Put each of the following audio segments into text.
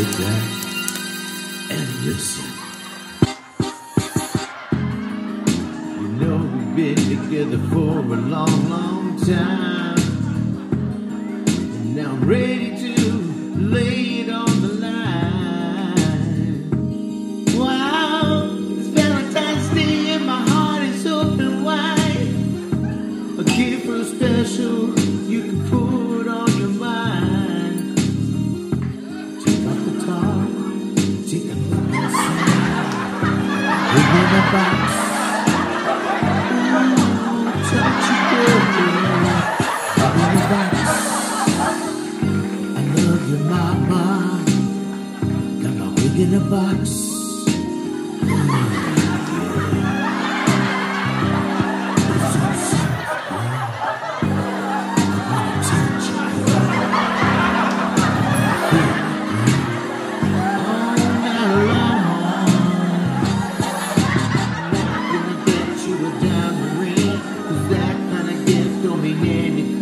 sit down and listen. You know we've been together for a long, long time. And now I'm ready Box. It, girl. Within a box. I love you, mama. In box.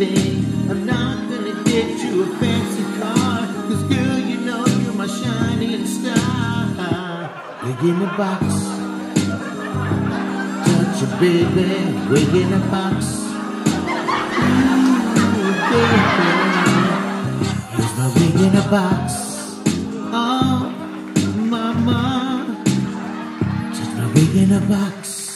I'm not gonna get you a fancy car, 'cause girl, you know you're my shining star. Wig in the box. Touch a baby, wig in a box. Ooh, baby. Here's my wig in a box. Oh, mama. Just my wig in a box.